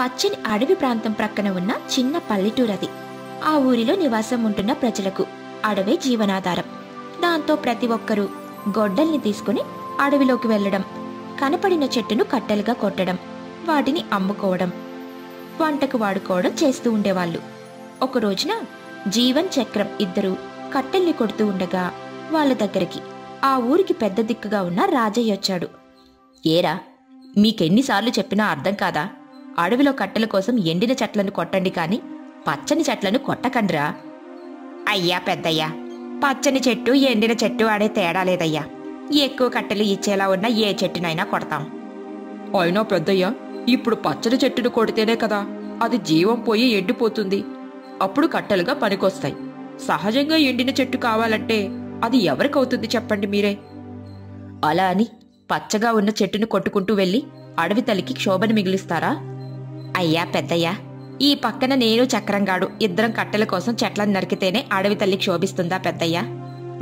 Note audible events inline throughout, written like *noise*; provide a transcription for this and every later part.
పచ్చని అడవి ప్రాంతం ప్రక్కన ఉన్న చిన్న పల్లెటూరది. ఆ ఊరిలో నివాసం ఉంటున్న ప్రజలకు అడవే జీవనాధారం. దాంతో ప్రతి ఒక్కరూ గొడ్డల్ని తీసుకుని అడవిలోకి వెళ్ళడం కనపడిన చెట్టును కట్టెలుగా కొట్టడం వాటిని అమ్ముకోవడం వంటకు వాడుకోవడం చేస్తూ ఉండేవాళ్ళు. ఒక రోజున జీవన్ చక్రం ఇద్దరు కట్టెల్ని కొడుతూ ఉండగా వాళ్ళ దగ్గరికి ఆ ఊరికి పెద్ద దిక్కుగా ఉన్న రాజయ్య వచ్చాడు. ఏరా మీకెన్నిసార్లు చెప్పినా అర్థం కాదా? అడవిలో కట్టెల కోసం ఎండిన చెట్లను కొట్టండి కాని పచ్చని చెట్లను కొట్టకండ్రా. అయ్యా పెద్దయ్యా పచ్చని చెట్టు ఎండిన చెట్టు ఆడే తేడా లేదయ్యా. ఎక్కువ కట్టెలు ఇచ్చేలా ఉన్న ఏ చెట్టునైనా కొడతాం. అయినా పెద్దయ్య ఇప్పుడు పచ్చని చెట్టును కొడితేనే కదా అది జీవం పోయి ఎండిపోతుంది. అప్పుడు కట్టెలుగా పనికొస్తాయి. సహజంగా ఎండిన చెట్టు కావాలంటే అది ఎవరికవుతుంది చెప్పండి మీరే. అలా అని పచ్చగా ఉన్న చెట్టును కొట్టుకుంటూ వెళ్ళి అడవి తల్లికి క్షోభను మిగిలిస్తారా? అయ్యా పెద్దయ్యా ఈ పక్కన నేను చక్రంగాడు ఇద్దరం కట్టెల కోసం చెట్లను నరికితేనే అడవి తల్లి క్షోభిస్తుందా పెద్దయ్యా?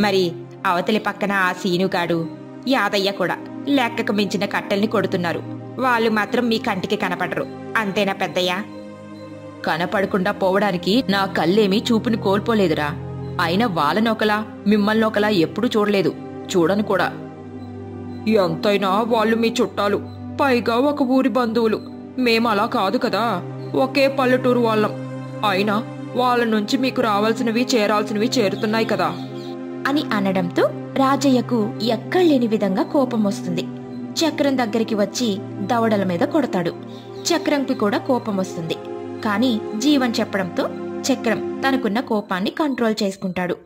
మరి అవతలి పక్కన ఆ సీనుగాడు యాదయ్య కూడా లెక్కకు మించిన కట్టెల్ని కొడుతున్నారు. వాళ్ళు మాత్రం మీ కంటికి కనపడరు. అంతేనా పెద్దయ్యా? కనపడకుండా పోవడానికి నా కళ్ళేమీ చూపుని కోల్పోలేదురా. అయినా వాళ్ళనొకలా మిమ్మల్నొకలా ఎప్పుడూ చూడలేదు. చూడను కూడా. ఎంతైనా వాళ్ళు మీ చుట్టాలు పైగా ఒక ఊరి బంధువులు. మేము అలా కాదు కదా. ఒకే పల్లెటూరు వాళ్ళం. అయినా వాళ్ళ నుంచి మీకు రావాల్సినవి చేరాల్సినవి చేరుతున్నాయి కదా. అని అనడంతో రాజయ్యకు ఎక్కడలేని విధంగా కోపం వస్తుంది. చక్రం దగ్గరికి వచ్చి దవడల మీద కొడతాడు. చక్రంకి కూడా కోపం వస్తుంది. కానీ జీవన్ చెప్పడంతో చక్రం తనకున్న కోపాన్ని కంట్రోల్ చేసుకుంటాడు.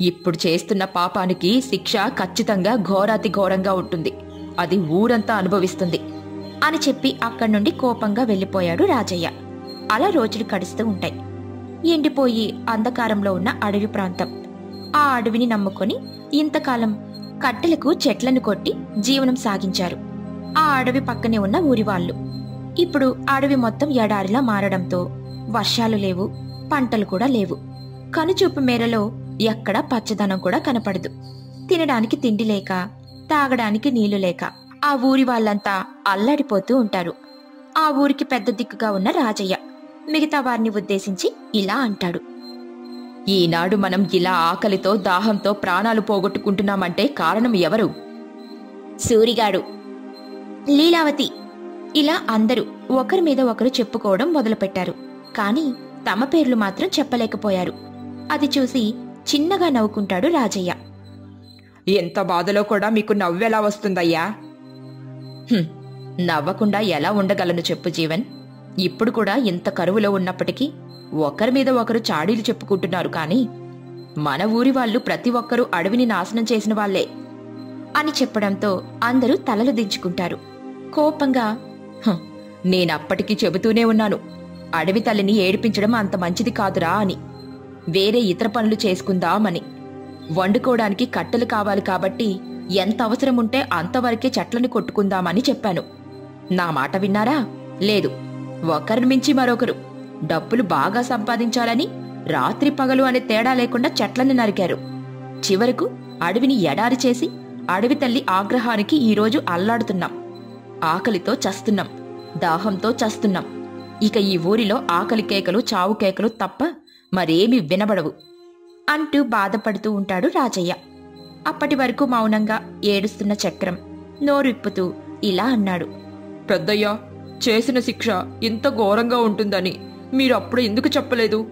ఇప్పుడు చేస్తున్న పాపానికి శిక్ష ఖచ్చితంగా ఘోరాతి ఘోరంగా ఉంటుంది. అది ఊరంతా అనుభవిస్తుంది. అని చెప్పి అక్కడి నుండి కోపంగా వెళ్ళిపోయాడు రాజయ్య. అలా రోజులు కడుస్తూ ఉంటాయి. ఎండిపోయి అంధకారంలో ఉన్న అడవి ప్రాంతం. ఆ అడవిని నమ్ముకొని ఇంతకాలం కట్టెలకు చెట్లను కొట్టి జీవనం సాగించారు. ఆ అడవి పక్కనే ఉన్న ఊరివాళ్ళు ఇప్పుడు అడవి మొత్తం ఎడారిలా మారడంతో వర్షాలు లేవు పంటలు కూడా లేవు. కనుచూపు మేరలో ఎక్కడా పచ్చదనం కూడా కనపడదు. తినడానికి తిండి లేక తాగడానికి నీళ్ళు లేక. ఆ ఊరి వాళ్ళంతా అల్లాడిపోతూ ఉంటారు. ఆ ఊరికి పెద్ద దిక్కుగా ఉన్న రాజయ్య మిగతా వారిని ఉద్దేశించి ఇలా అంటాడు. ఈనాడు మనం ఇలా ఆకలితో దాహంతో ప్రాణాలు పోగొట్టుకుంటున్నామంటే కారణం ఎవరు? సూరిగాడు. లీలావతి. ఇలా అందరూ ఒకరి మీద ఒకరు చెప్పుకోవడం మొదలుపెట్టారు. కానీ తమ పేర్లు మాత్రం చెప్పలేకపోయారు. అది చూసి చిన్నగా నవ్వుకుంటాడు రాజయ్య. ఎంత బాధలో కూడా మీకు నవ్వెలా వస్తుందయ్యా? నవ్వకుండా ఎలా ఉండగలను చెప్పు జీవన్? ఇప్పుడు కూడా ఇంత కరువులో ఉన్నప్పటికీ ఒకరి మీద ఒకరు చాడీలు చెప్పుకుంటున్నారు కానీ మన ఊరి వాళ్ళు ప్రతి ఒక్కరూ అడవిని నాశనం చేసిన వాళ్ళే అని చెప్పడంతో అందరూ తలలు దించుకుంటారు. కోపంగా నేనప్పటికీ చెబుతూనే ఉన్నాను. అడవి తల్లిని ఏడిపించడం అంత మంచిది కాదురా అని. వేరే ఇతర పనులు చేసుకుందామని. వండుకోవడానికి కట్టెలు కావాలి కాబట్టి ఎంత అవసరం ఉంటే అంతవరకే చెట్లను కొట్టుకుందామని చెప్పాను. నా మాట విన్నారా? లేదు. ఒకరిని మించి మరొకరు. డబ్బులు బాగా సంపాదించాలని రాత్రి పగలు అనే తేడా లేకుండా చెట్లను నరికారు. చివరకు అడవిని ఎడారి చేసి అడవి తల్లి ఆగ్రహానికి ఈరోజు అల్లాడుతున్నాం. ఆకలితో చస్తున్నాం. దాహంతో చస్తున్నాం. ఇక ఈ ఊరిలో ఆకలి కేకలు చావు కేకలు తప్ప మరేమీ వినబడవు అంటూ బాధపడుతూ ఉంటాడు రాజయ్య. అప్పటి వరకు మౌనంగా ఏడుస్తున్న చక్రం నోరిప్పుతూ ఇలా అన్నాడు. పెద్దయ్యా చేసిన శిక్ష ఇంత ఘోరంగా ఉంటుందని మీరప్పుడు ఎందుకు చెప్పలేదు?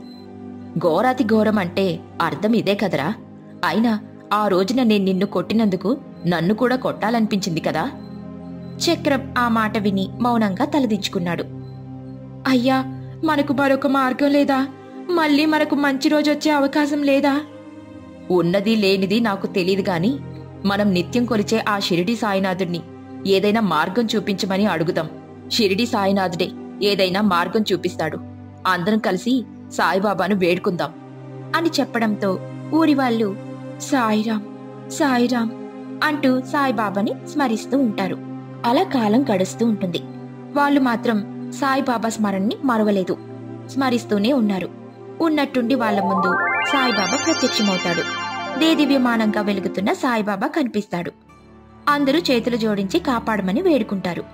ఘోరాతి ఘోరం అంటే అర్థం ఇదే కదరా. అయినా ఆ రోజున నేను నిన్ను కొట్టినందుకు నన్ను కూడా కొట్టాలనిపించింది కదా? చక్రం ఆ మాట విని మౌనంగా తలదించుకున్నాడు. అయ్యా మనకు మరొక మార్గం లేదా? మళ్ళీ మనకు మంచి రోజు వచ్చే అవకాశం లేదా? ఉన్నది లేనిది నాకు తెలియదు గాని మనం నిత్యం కొలిచే ఆ షిరిడి సాయినాథుడిని ఏదైనా మార్గం చూపించమని అడుగుదాం. షిరిడి సాయినాథుడే ఏదైనా మార్గం చూపిస్తాడు. అందరం కలిసి సాయిబాబాను వేడుకుందాం అని చెప్పడంతో ఊరి వాళ్ళు సాయిరాం సాయిరాం అంటూ సాయిబాబాని స్మరిస్తూ ఉంటారు. అలా కాలం గడుస్తూ ఉంటుంది. వాళ్ళు మాత్రం సాయిబాబా స్మరణని మరవలేదు. స్మరిస్తూనే ఉన్నారు. ఉన్నట్టుండి వాళ్ళ ముందు సాయిబాబా ప్రత్యక్షమవుతాడు. దేదివ్యమానంగా వెలుగుతున్న సాయిబాబా కనిపిస్తాడు. అందరూ చేతులు జోడించి కాపాడమని వేడుకుంటారు.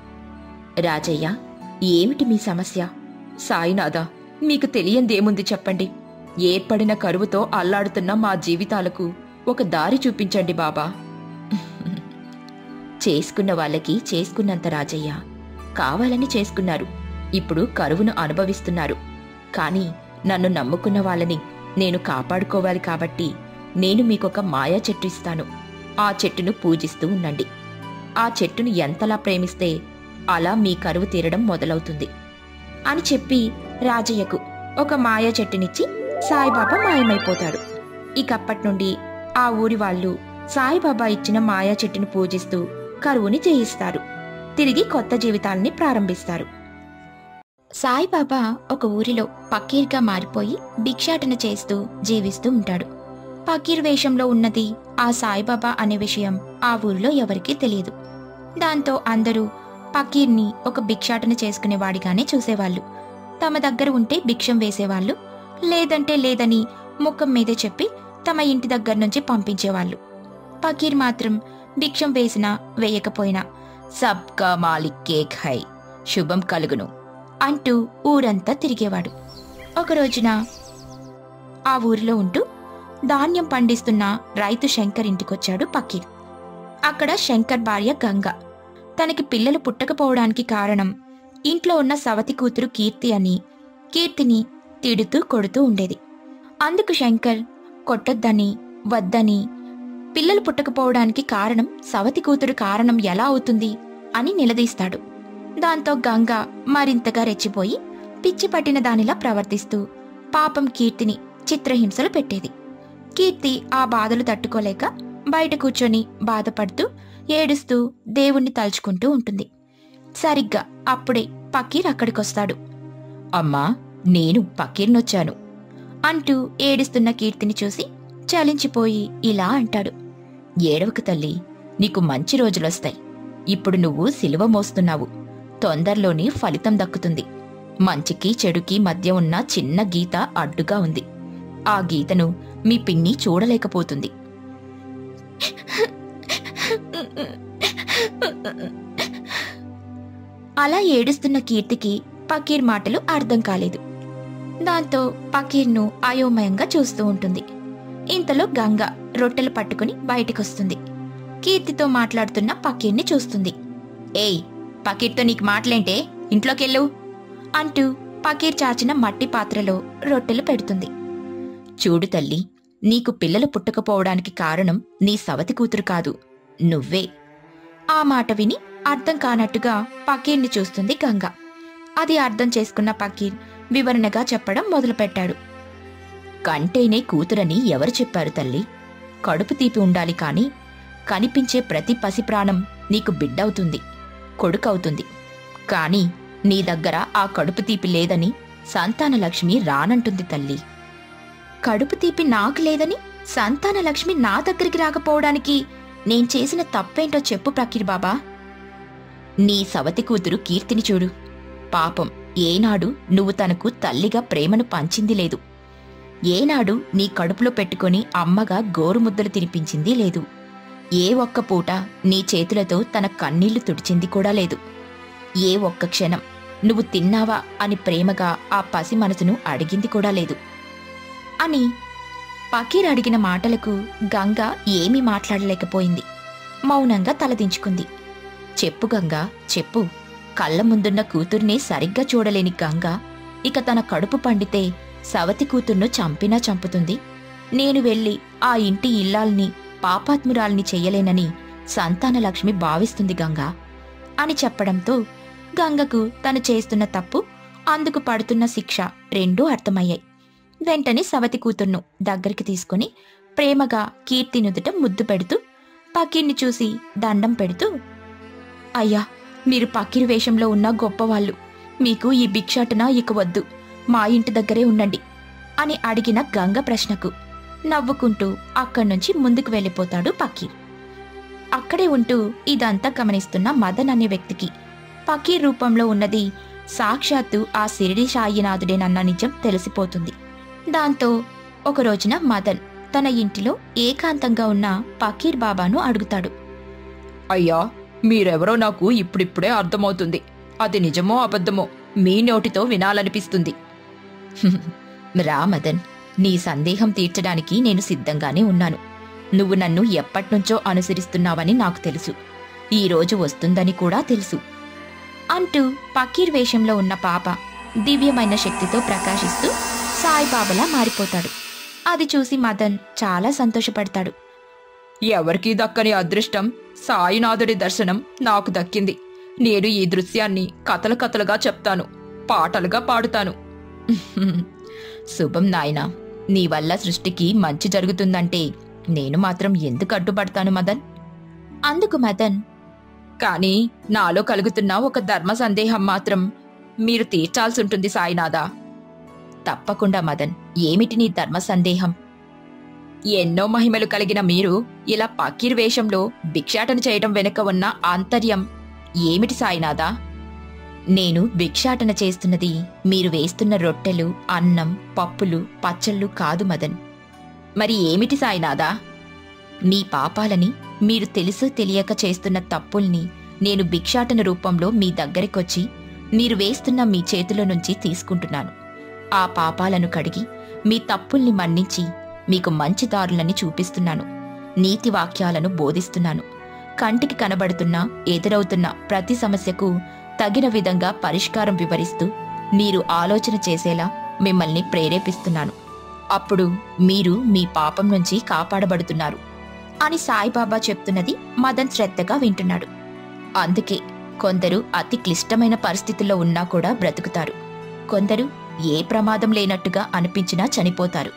రాజయ్య ఏమిటి మీ సమస్య? సాయినాథ మీకు తెలియందేముంది చెప్పండి. ఏర్పడిన కరువుతో అల్లాడుతున్న మా జీవితాలకు ఒక దారి చూపించండి బాబా. చేసుకున్న వాళ్ళకి చేసుకున్నంత రాజయ్య. కావాలని చేసుకున్నారు. ఇప్పుడు కరువును అనుభవిస్తున్నారు. కానీ నన్ను నమ్ముకున్న వాళ్ళని నేను కాపాడుకోవాలి కాబట్టి నేను మీకొక మాయా చెట్టు ఇస్తాను. ఆ చెట్టును పూజిస్తూ ఉండండి. ఆ చెట్టును ఎంతలా ప్రేమిస్తే అలా మీ కరువు తీరడం మొదలవుతుంది. అని చెప్పి రాజయ్యకు ఒక మాయా చెట్టునిచ్చి సాయిబాబా మాయమైపోతాడు. ఇకప్పటి నుండి ఆ ఊరి వాళ్ళు సాయిబాబా ఇచ్చిన మాయా చెట్టును పూజిస్తూ కరువుని జయిస్తారు. తిరిగి కొత్త జీవితాల్ని ప్రారంభిస్తారు. సాయిబాబా ఒక ఊరిలో పక్కీర్గా మారిపోయి భిక్షాటన చేస్తూ జీవిస్తూ ఉంటాడు. పకీర్ వేషంలో ఉన్నది ఆ సాయిబాబా అనే విషయం ఆ ఊరిలో ఎవరికీ తెలియదు. దాంతో అందరూ పకీర్ని ఒక భిక్షాటన చేసుకునేవాడిగానే చూసేవాళ్ళు. తమ దగ్గర ఉంటే భిక్షం వేసేవాళ్ళు లేదంటే లేదని ముఖం మీద చెప్పి తమ ఇంటి దగ్గర నుంచి పంపించేవాళ్ళు. పకీర్ మాత్రం భిక్షం వేసినా వేయకపోయినా సబ్కా మాలిక్ కేక్ హై శుభం కలుగును అంటూ ఊరంతా తిరిగేవాడు. ఒక రోజున ఆ ఊరిలో ఉంటూ ధాన్యం పండిస్తున్న రైతు శంకర్ ఇంటికొచ్చాడు పకీర్ అక్కడ శంకర్ భార్య గంగ. తనకి పిల్లలు పుట్టకపోవడానికి కారణం ఇంట్లో ఉన్న సవతి కూతురు కీర్తి అని. కీర్తిని తిడుతూ కొడుతూ ఉండేది. అందుకు శంకర్ కొట్టొద్దని వద్దని పిల్లలు పుట్టకపోవడానికి కారణం సవతి కూతురు కారణం ఎలా అవుతుంది? అని నిలదీస్తాడు. దాంతో గంగ మరింతగా రెచ్చిపోయి పిచ్చి పట్టిన దానిలా ప్రవర్తిస్తూ పాపం కీర్తిని చిత్రహింసలు పెట్టేది. కీర్తి ఆ బాధలు తట్టుకోలేక బయట కూర్చొని బాధపడుతూ ఏడుస్తూ దేవుణ్ణి తలుచుకుంటూ ఉంటుంది. సరిగ్గా అప్పుడే పకీర్ అక్కడికొస్తాడు. అమ్మా నేను పకీర్నొచ్చాను అంటూ ఏడుస్తున్న కీర్తిని చూసి చలించిపోయి ఇలా అంటాడు. ఏడవకు తల్లి నీకు మంచి రోజులొస్తాయి. ఇప్పుడు నువ్వు సిలువ మోస్తున్నావు. తొందరలోనే ఫలితం దక్కుతుంది. మంచికి చెడుకి మధ్య ఉన్న చిన్న గీత అడ్డుగా ఉంది. ఆ గీతను మీ పిన్ని చూడలేకపోతుంది. అలా ఏడుస్తున్న కీర్తికి పకీర్ మాటలు అర్థం కాలేదు. దాంతో పకీర్ను అయోమయంగా చూస్తూ ఉంటుంది. ఇంతలో గంగ రొట్టెలు పట్టుకుని బయటికొస్తుంది. కీర్తితో మాట్లాడుతున్న పకీర్ని చూస్తుంది. ఏయ్ పకీర్తో నీకు మాటలేంటే? ఇంట్లోకెళ్ళు అంటూ పకీర్ చాచిన మట్టి పాత్రలో రొట్టెలు పెడుతుంది. చూడు తల్లి నీకు పిల్లలు పుట్టకపోవడానికి కారణం నీ సవతి కూతురు కాదు నువ్వే. ఆ మాట విని అర్థం కానట్టుగా పకీర్ని చూస్తుంది గంగ. అది అర్థం చేసుకున్న పకీర్ వివరణగా చెప్పడం మొదలుపెట్టాడు. కంటేనే కూతురని ఎవరు చెప్పారు తల్లి? కడుపు తీపి ఉండాలి కాని కనిపించే ప్రతి పసిప్రాణం నీకు బిడ్డవుతుంది కొడుకవుతుంది. కాని నీ దగ్గర ఆ కడుపు తీపి లేదని సంతానలక్ష్మి రానంటుంది తల్లి. కడుపు తీపి నాకు లేదని సంతాన లక్ష్మి నా దగ్గరికి రాకపోవడానికి నేను చేసిన తప్పేంటో చెప్పు ప్రకీర్ బాబా. నీ సవతి కూతురు కీర్తిని చూడు. పాపం ఏనాడు నువ్వు తనకు తల్లిగా ప్రేమను పంచింది లేదు. ఏనాడు నీ కడుపులో పెట్టుకొని అమ్మగా గోరుముద్దలు తినిపించింది లేదు. ఏ ఒక్క పూట నీ చేతులతో తన కన్నీళ్ళు తుడిచింది కూడా లేదు. ఏ ఒక్క క్షణం నువ్వు తిన్నావా అని ప్రేమగా ఆ పసి మనసును అడిగింది కూడా లేదు. అని పకీర్ అడిగిన మాటలకు గంగ ఏమీ మాట్లాడలేకపోయింది. మౌనంగా తలదించుకుంది. చెప్పు గంగా చెప్పు. కళ్ళ ముందున్న కూతుర్నే సరిగ్గా చూడలేని గంగ ఇక తన కడుపు పండితే సవతి కూతుర్ను చంపినా చంపుతుంది. నేను వెళ్ళి ఆ ఇంటి ఇల్లాల్ని పాపాత్మురాల్ని చెయ్యలేనని సంతానలక్ష్మి భావిస్తుంది గంగా అని చెప్పడంతో గంగకు తను చేస్తున్న తప్పు అందుకు పడుతున్న శిక్ష రెండూ అర్థమయ్యాయి. వెంటనే సవతి కూతుర్ను దగ్గరికి తీసుకుని ప్రేమగా కీర్తి నుదుట ముద్దు పెడుతూ పకీర్ని చూసి దండం పెడుతూ అయ్యా మీరు పకీర్ వేషంలో ఉన్న గొప్పవాళ్ళు. మీకు ఈ భిక్షాటన ఇక వద్దు. మా ఇంటి దగ్గరే ఉండండి అని అడిగిన గంగ ప్రశ్నకు నవ్వుకుంటూ అక్కడి నుంచి ముందుకు వెళ్ళిపోతాడు పకీర్. అక్కడే ఉంటూ ఇదంతా గమనిస్తున్న మదన్ అనే వ్యక్తికి పకీర్ రూపంలో ఉన్నది సాక్షాత్తు ఆ సిరిడి సాయినాథుడేనన్న నిజం తెలిసిపోతుంది. దాంతో ఒక రోజున మదన్ తన ఇంటిలో ఏకాంతంగా ఉన్న పకీర్ బాబాను అడుగుతాడు. అయ్యా మీరెవరో నాకు ఇప్పుడిప్పుడే అర్థమవుతుంది. అది నిజమో అబద్ధమో మీ నోటితో వినాలనిపిస్తుంది. *laughs* రా మదన్ నీ సందేహం తీర్చడానికి నేను సిద్ధంగానే ఉన్నాను. నువ్వు నన్ను ఎప్పట్నుంచో అనుసరిస్తున్నావని నాకు తెలుసు. ఈరోజు వస్తుందని కూడా తెలుసు. అంటూ పకీర్ వేషంలో ఉన్న పాప దివ్యమైన శక్తితో ప్రకాశిస్తూ సాయిబాబాలా మారిపోతాడు. అది చూసి మదన్ చాలా సంతోషపడతాడు. ఎవరికీ దక్కని అదృష్టం సాయినాథుడి దర్శనం నాకు దక్కింది. నేను ఈ దృశ్యాన్ని కథలు కథలుగా చెప్తాను పాటలుగా పాడుతాను. *laughs* శుభం నాయనా నీ వల్ల సృష్టికి మంచి జరుగుతుందంటే నేను మాత్రం ఎందుకు అడ్డుపడతాను మదన్? అందుకు మదన్. కానీ నాలో కలుగుతున్న ఒక ధర్మ సందేహం మాత్రం మీరు తీర్చాల్సి ఉంటుంది సాయినాథా. తప్పకుండా మదన్. ఏమిటి నీ ధర్మ సందేహం? ఎన్నో మహిమలు కలిగిన మీరు ఇలా పకీర్ వేషంలో భిక్షాటన చేయడం వెనుక ఉన్న ఆంతర్యం. ఏమిటి సాయినాథా? నేను భిక్షాటన చేస్తున్నది మీరు వేస్తున్న రొట్టెలు అన్నం పప్పులు పచ్చళ్ళు కాదు మదన్. మరి ఏమిటి సాయినాథా? మీ పాపాలని మీరు తెలుసు తెలియక చేస్తున్న తప్పుల్ని నేను భిక్షాటన రూపంలో మీ దగ్గరికొచ్చి మీరు వేస్తున్న మీ చేతిలో నుంచి తీసుకుంటున్నాను. ఆ పాపాలను కడిగి మీ తప్పుల్ని మన్నించి మీకు మంచి దారులని చూపిస్తున్నాను. నీతి వాక్యాలను బోధిస్తున్నాను. కంటికి కనబడుతున్న ఎదురవుతున్న ప్రతి సమస్యకు తగిన విధంగా పరిష్కారం వివరిస్తూ మీరు ఆలోచన చేసేలా మిమ్మల్ని ప్రేరేపిస్తున్నాను. అప్పుడు మీరు మీ పాపం నుంచి కాపాడబడుతున్నారు అని సాయిబాబా చెప్తున్నది మదన్ శ్రద్ధగా వింటున్నాడు. అందుకే కొందరు అతి క్లిష్టమైన పరిస్థితుల్లో ఉన్నా కూడా బ్రతుకుతారు. కొందరు ఏ ప్రమాదం లేనట్టుగా అనిపించినా చనిపోతారు.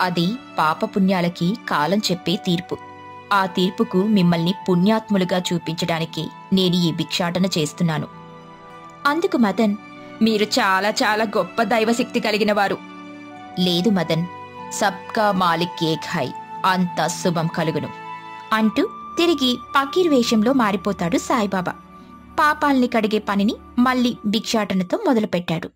అది పాపపుణ్యాలకి కాలం చెప్పే తీర్పు. ఆ తీర్పుకు మిమ్మల్ని పుణ్యాత్ములుగా చూపించడానికి నేను ఈ భిక్షాటన చేస్తున్నాను. అందుకు మదన్ మీరు చాలా చాలా గొప్ప దైవశక్తి కలిగిన వారు లేదు మదన్ సబ్కా మాలిక్ ఏక్ హై అంత శుభం కలుగును. అంటూ తిరిగి పకీర్ వేషంలో మారిపోతాడు సాయిబాబా. పాపాల్ని కడిగే పనిని మళ్ళీ భిక్షాటనతో మొదలుపెట్టాడు.